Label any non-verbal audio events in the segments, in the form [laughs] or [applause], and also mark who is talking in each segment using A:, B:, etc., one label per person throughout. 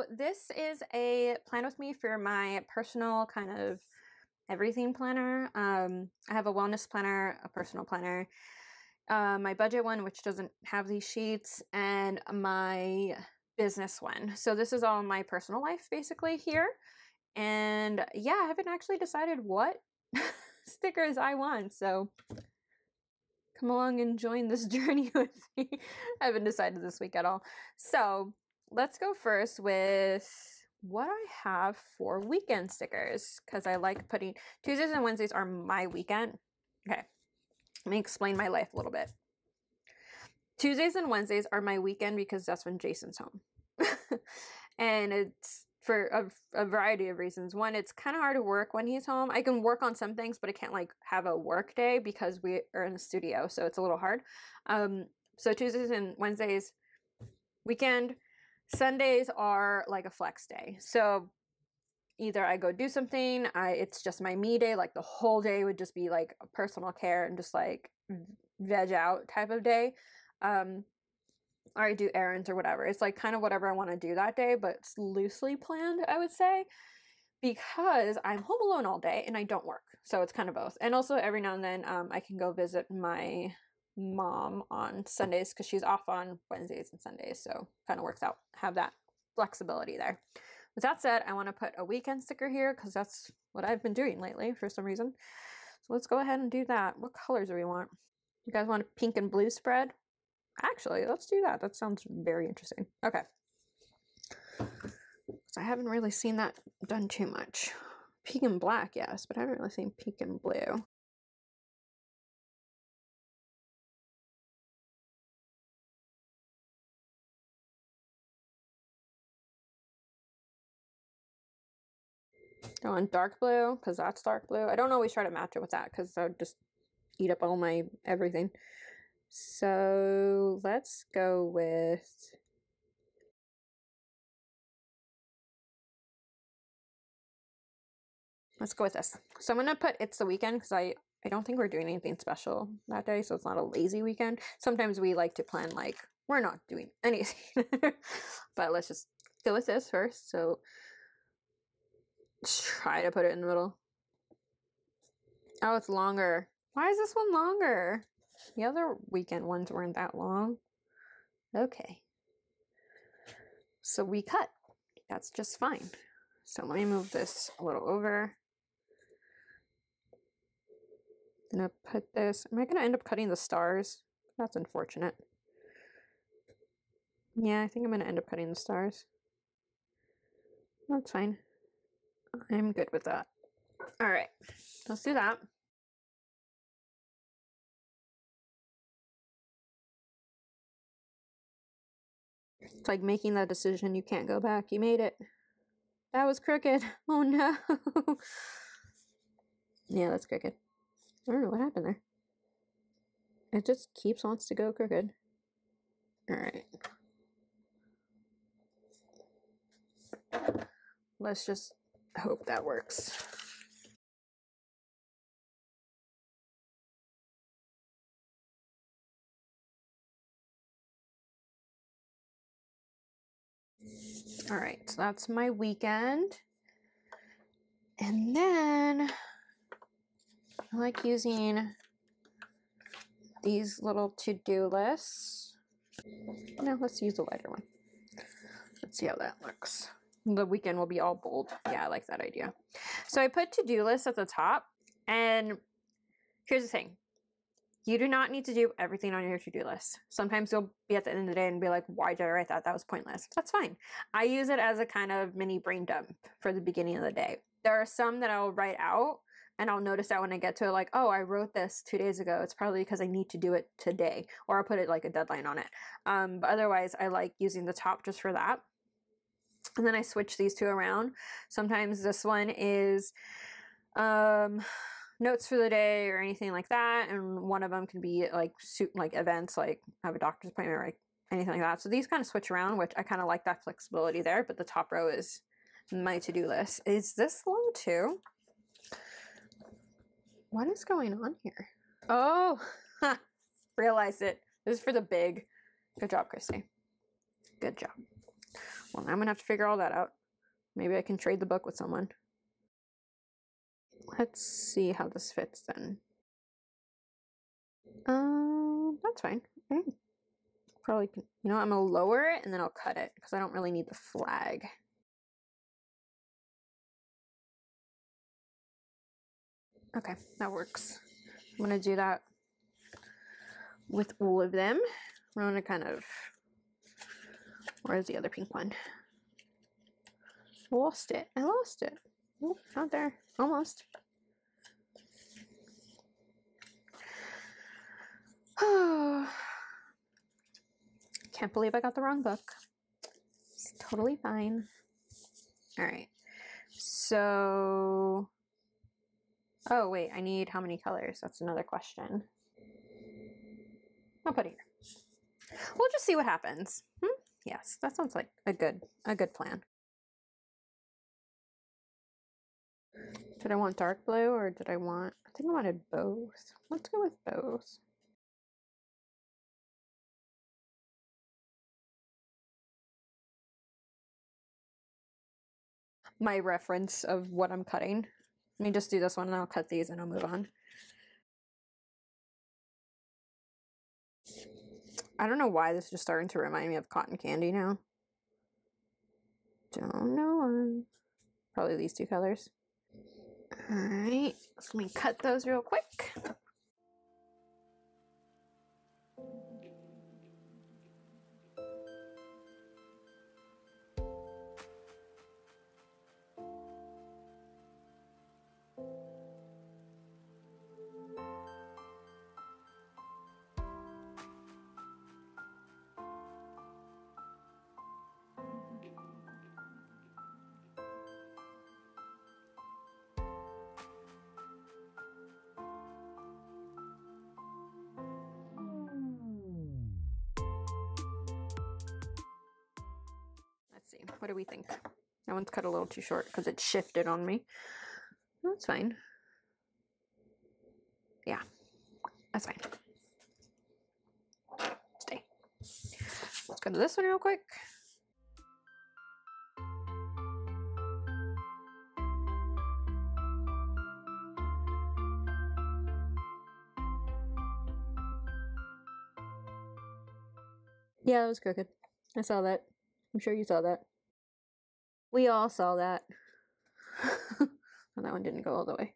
A: So this is a plan with me for my personal kind of everything planner. Um, I have a wellness planner, a personal planner, uh, my budget one, which doesn't have these sheets, and my business one. So this is all my personal life basically here. And yeah, I haven't actually decided what [laughs] stickers I want. So come along and join this [laughs] journey with me. I haven't decided this week at all. So let's go first with what I have for weekend stickers because I like putting Tuesdays and Wednesdays are my weekend. Okay, let me explain my life a little bit. Tuesdays and Wednesdays are my weekend because that's when Jason's home. [laughs] and it's for a, a, variety of reasons. One, it's kind of hard to work when he's home. I can work on some things, but I can't like have a work day because we are in the studio, so it's a little hard. Um, so Tuesdays and Wednesdays, weekend. Sundays are like a flex day. So either I go do something, I it's just my me day, like the whole day would just be like personal care and just like veg out type of day. Um, or I do errands or whatever. It's like kind of whatever I want to do that day, but it's loosely planned, I would say, because I'm home alone all day and I don't work. So it's kind of both. And also every now and then um, I can go visit my mom on Sundays because she's off on Wednesdays and Sundays. So kind of works out. Have that flexibility there. With that said, I want to put a weekend sticker here because that's what I've been doing lately for some reason. So let's go ahead and do that. What colors do we want? You guys want a pink and blue spread? Actually, let's do that. That sounds very interesting. Okay. So I haven't really seen that done too much. Pink and black, yes, but I haven't really seen pink and blue. Oh, On dark blue, because that's dark blue. I don't always try to match it with that, because I would just eat up all my everything. So let's go with let's go with this. So I'm gonna put it's the weekend because I I don't think we're doing anything special that day, so it's not a lazy weekend. Sometimes we like to plan like we're not doing [laughs] anything, but let's just go with this first. So try to put it in the middle. Oh, it's longer. Why is this one longer? The other weekend ones weren't that long. Okay. So we cut. That's just fine. So let me move this a little over. Gonna put this. Am I gonna end up cutting the stars? That's unfortunate. Yeah, I think I'm gonna end up cutting the stars. That's fine. I'm good with that. All right, let's do that. It's like making that decision. You can't go back. You made it. That was crooked. [laughs] Oh no. yeah, that's crooked. I don't know what happened there. It just keeps wants to go crooked. Alright. Let's just hope that works. All right, so that's my weekend. And then I like using these little to-do lists. No, let's use a lighter one. Let's see how that looks. The weekend will be all bold. Yeah, I like that idea. So I put to-do lists at the top. And here's the thing you do not need to do everything on your to-do list. Sometimes you'll be at the end of the day and be like, why did I write that? That was pointless. That's fine. I use it as a kind of mini brain dump for the beginning of the day. There are some that I'll write out and I'll notice that when I get to it, like, oh, I wrote this two days ago. It's probably because I need to do it today, or I'll put it like a deadline on it. Um, but otherwise, I like using the top just for that. And then I switch these two around. Sometimes this one is um notes for the day or anything like that. And one of them can be like suit like events, like have a doctor's appointment or like anything like that. So these kind of switch around, which I kind of like that flexibility there. But the top row is my to-do list. Is this long too? What is going on here? Oh, [laughs] realize it. This is for the big. Good job, Christy. Good job. Well, I'm gonna have to figure all that out. Maybe I can trade the book with someone. Let's see how this fits then. Um, that's fine. Okay. Probably, can, you know, I'm gonna lower it and then I'll cut it because I don't really need the flag. Okay, that works. I'm gonna do that with all of them. I'm gonna kind of, where's the other pink one? Lost it. I lost it. Oh, not there. Almost. [sighs] Can't believe I got the wrong book. It's totally fine. All right. So, oh wait, I need how many colors? That's another question. I'll put it here. We'll just see what happens. Hmm? Yes, that sounds like a good a good plan. Did I want dark blue or did I want, I think I wanted both. Let's go with both. My reference of what I'm cutting. Let me just do this one and I'll cut these and I'll move on. I don't know why this is just starting to remind me of cotton candy now. Don't know why. Probably these two colors. All right, so let me cut those real quick. What do we think? That one's cut a little too short because it shifted on me. That's fine. Yeah, that's fine. Stay. Let's go to this one real quick. Yeah, that was crooked. I saw that. I'm sure you saw that. We all saw that. [laughs] And that one didn't go all the way.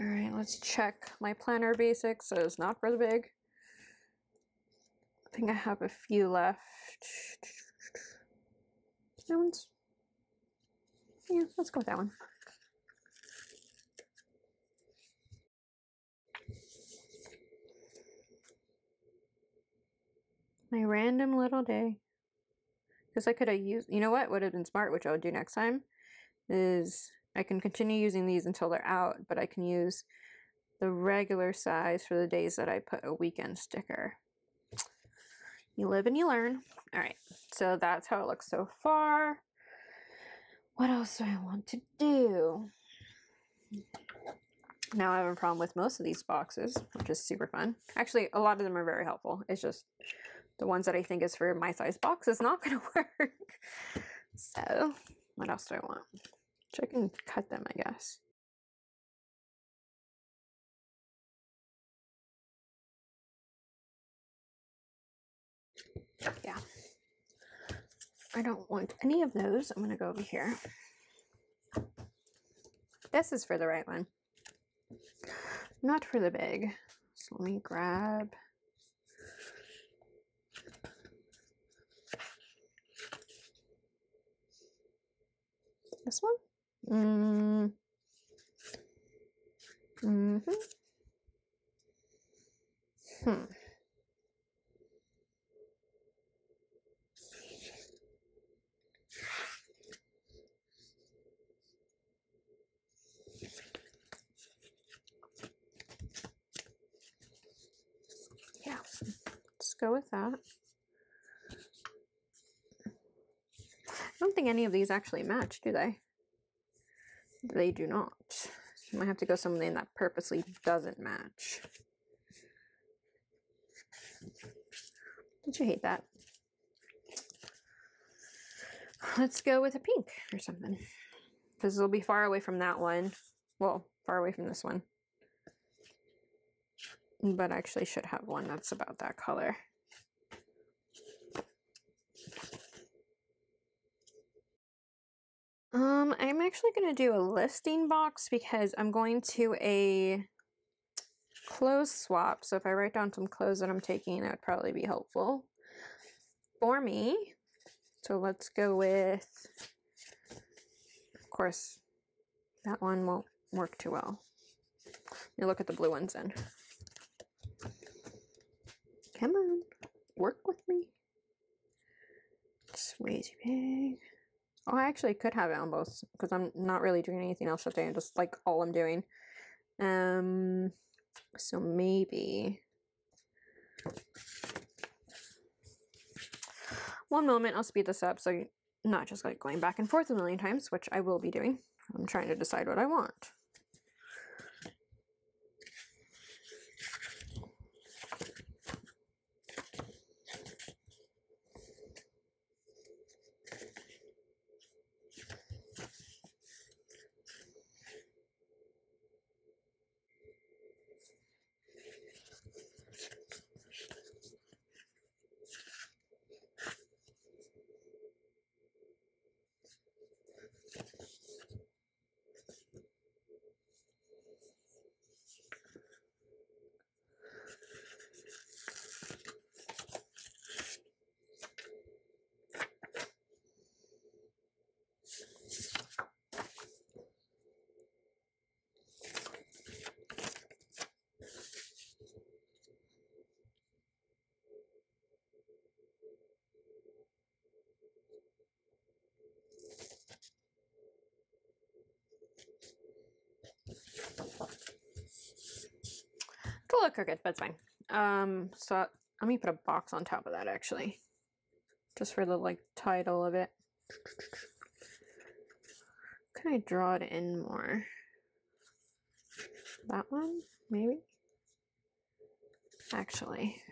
A: All right, let's check my planner basics. So it's not the big. I think I have a few left. That one's, yeah, let's go with that one. My random little day. Because I could have used, you know what would have been smart, which I would do next time, is I can continue using these until they're out, but I can use the regular size for the days that I put a weekend sticker. You live and you learn. All right, so that's how it looks so far. What else do I want to do? Now I have a problem with most of these boxes, which is super fun. Actually, a lot of them are very helpful. It's just the ones that I think is for my size box is not going [laughs] to work. So, what else do I want? I can cut them, I guess. Yeah. I don't want any of those. I'm going to go over here. This is for the right one. Not for the big. So let me grab this one. Mm. Hmm. Hmm. Yeah, let's go with that. I don't think any of these actually match, do they? They do not. You might have to go something that purposely doesn't match. Did you hate that? Let's go with a pink or something. Because it'll be far away from that one. Well, far away from this one. But I actually should have one that's about that color. Um, I'm actually going to do a listing box because I'm going to a clothes swap. So if I write down some clothes that I'm taking, that would probably be helpful for me. So let's go with, of course, that one won't work too well. You look at the blue ones then. Come on, work with me. It's way too big. Oh, I actually could have it on both because I'm not really doing anything else today. I'm just like all I'm doing. Um, so maybe one moment. I'll speed this up so you're not just like going back and forth a million times, which I will be doing. I'm trying to decide what I want. Look crooked, but it's fine. Um, so let me put a box on top of that actually, just for the like title of it. Can I draw it in more? That one, maybe? Actually.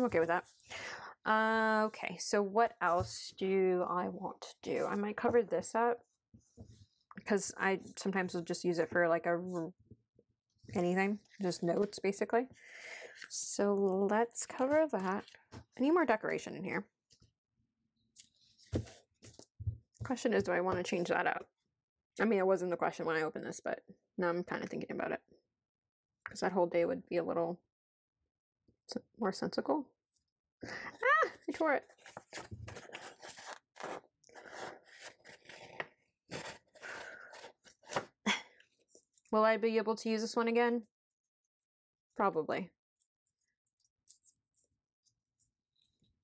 A: I'm okay with that. Uh, okay, so what else do I want to do? I might cover this up because I sometimes will just use it for like a anything, just notes basically. So let's cover that. I need more decoration in here. Question is, do I want to change that up? I mean, it wasn't the question when I opened this, but now I'm kind of thinking about it. Because that whole day would be a little more sensical. Ah, I tore it. Will I be able to use this one again? Probably.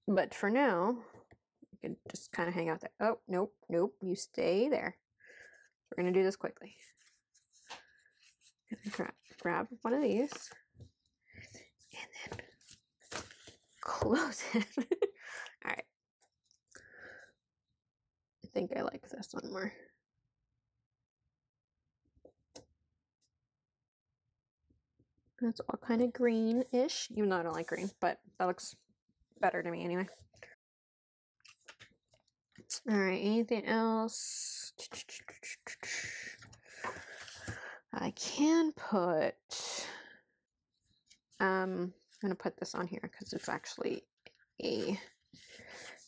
A: But for now, you can just kind of hang out there. Oh, nope, nope, you stay there. We're going to do this quickly. Grab, grab one of these and then close it. [laughs] All right. I think I like this one more. It's all kind of green-ish, even though I don't like green, but that looks better to me anyway. All right, anything else? I can put, um, I'm going to put this on here because it's actually a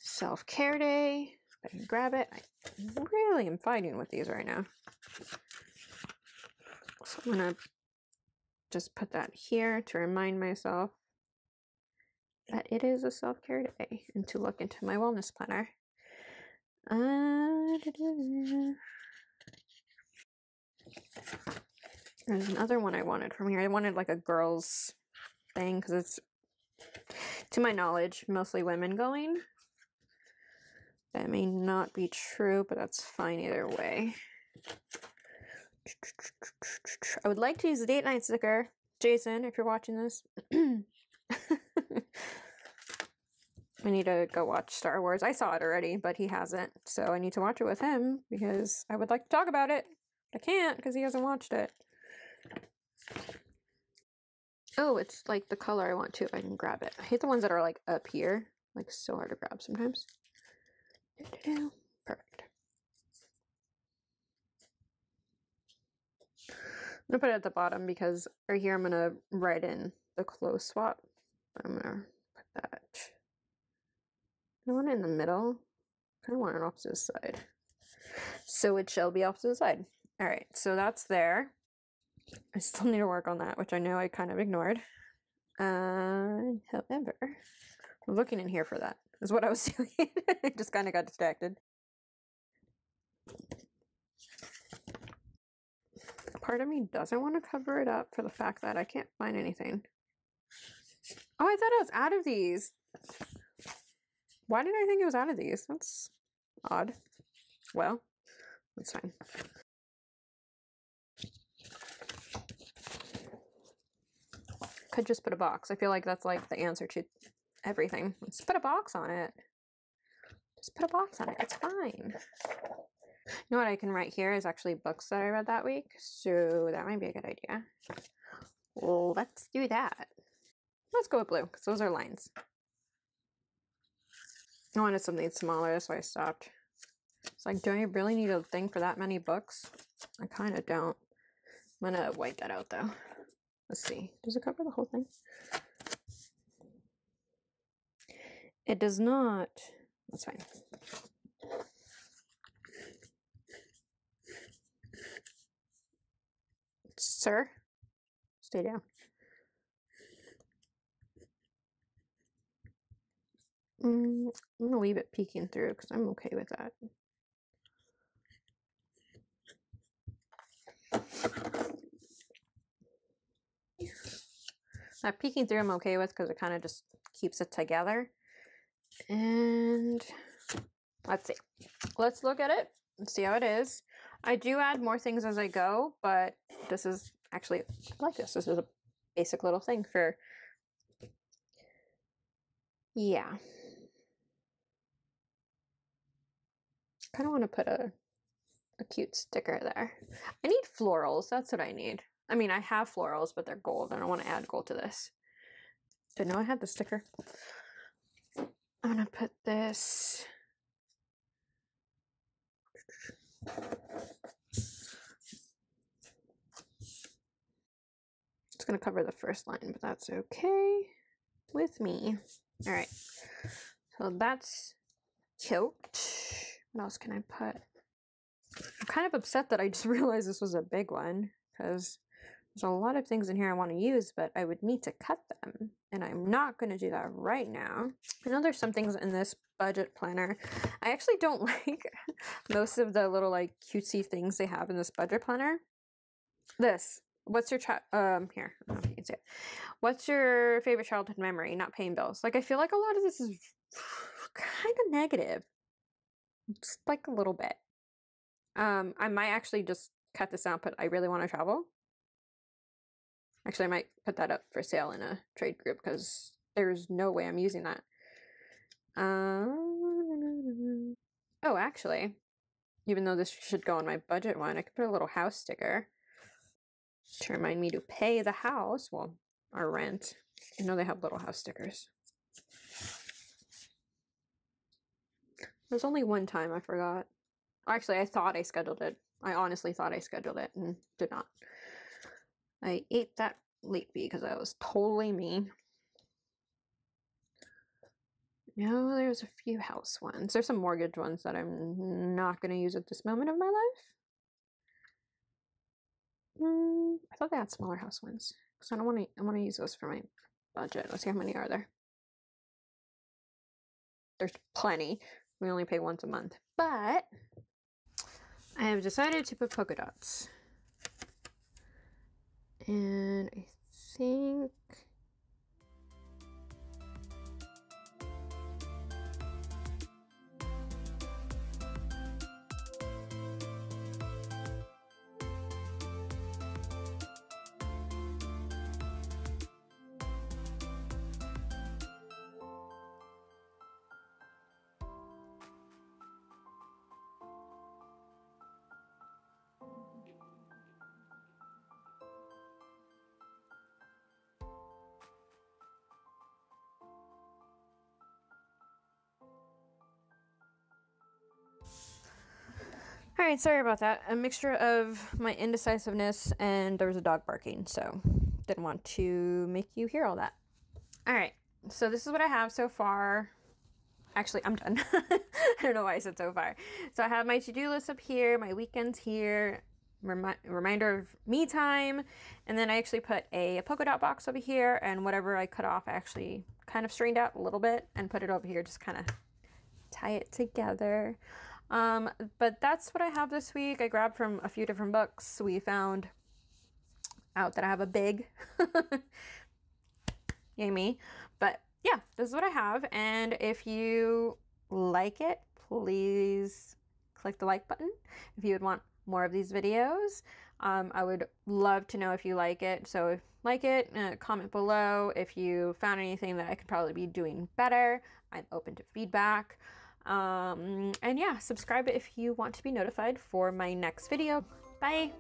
A: self-care day. I can grab it. I really am fighting with these right now. So I'm going to just put that here to remind myself that it is a self-care day and to look into my wellness planner. Uh, There's another one I wanted from here. I wanted like a girl's thing because it's To my knowledge, mostly women going. That may not be true, but that's fine either way. I would like to use the date night sticker. Jason, if you're watching this. [clears throat] I need to go watch Star Wars. I saw it already, but he hasn't. So I need to watch it with him because I would like to talk about it. I can't because he hasn't watched it. Oh, it's like the color I want to. I can grab it. I hate the ones that are like up here. Like so hard to grab sometimes. Perfect. I'm gonna put it at the bottom because right here I'm gonna write in the close swap. I'm gonna put that. I want it in the middle. I kind of want it opposite side. So it shall be opposite side. All right, so that's there. I still need to work on that, which I know I kind of ignored. Uh, however, I'm looking in here for that. Is what I was [laughs] doing. I just kind of got distracted. Part of me doesn't want to cover it up for the fact that I can't find anything. Oh, I thought I was out of these. Why did I think it was out of these? That's odd. Well, that's fine. Could just put a box. I feel like that's like the answer to everything. Let's put a box on it. Just put a box on it. It's fine. You know what I can write here is actually books that I read that week. So that might be a good idea. Well, let's do that. Let's go with blue because those are lines. I wanted something smaller, that's why I stopped. It's like, do I really need a thing for that many books? I kind of don't. I'm gonna wipe that out though. Let's see. Does it cover the whole thing? It does not. That's fine. Sir, stay down. Mm, I'm gonna leave it peeking through because I'm okay with that. That peeking through I'm okay with because it kind of just keeps it together. And let's see. Let's look at it and see how it is. I do add more things as I go, but this is actually, I like this. This is a basic little thing for, yeah. kind of want to put a, a cute sticker there. I need florals. That's what I need. I mean, I have florals, but they're gold, and I want to add gold to this. Didn't know I had the sticker. I'm going to put this... It's going to cover the first line, but that's okay with me. All right. So that's cute. What else can I put? I'm kind of upset that I just [laughs] realized this was a big one because there's a lot of things in here I want to use, but I would need to cut them. And I'm not going to do that right now. I know there's some things in this budget planner. I actually don't [laughs] like most of the little like cutesy things they have in this budget planner. This. What's your chat? Um, here. I don't know if you can see it. What's your favorite childhood memory? Not paying bills. Like, I feel like a lot of this is [sighs] kind of negative just like a little bit. Um, I might actually just cut this out, but I really want to travel. Actually, I might put that up for sale in a trade group because there's no way I'm using that. Um, oh, actually, even though this should go on my budget one, I could put a little house sticker to remind me to pay the house, well, our rent. I know they have little house stickers. There's only one time I forgot. Actually, I thought I scheduled it. I honestly thought I scheduled it and did not. I ate that late because I was totally me. No, there's a few house ones. There's some mortgage ones that I'm not going to use at this moment of my life. Mm, I thought they had smaller house ones because I don't want to. I want to use those for my budget. Let's see how many are there. There's plenty. We only pay once a month. But I have decided to put polka dots. And I think All right, sorry about that. A mixture of my indecisiveness and there was a dog barking, so didn't want to make you hear all that. All right, so this is what I have so far. Actually, I'm done. [laughs] I don't know why I said so far. So I have my to-do list up here, my weekends here, remi- reminder of me time, and then I actually put a, a polka dot box over here, and whatever I cut off, I actually kind of strained out a little bit and put it over here, just kind of tie it together. Um, but that's what I have this week. I grabbed from a few different books. We found out that I have a big. [laughs] Yay me. But yeah, this is what I have. And if you like it, please click the like button. If you would want more of these videos, um, I would love to know if you like it. So like it, uh, comment below. If you found anything that I could probably be doing better, I'm open to feedback. Um, and yeah, subscribe if you want to be notified for my next video. Bye!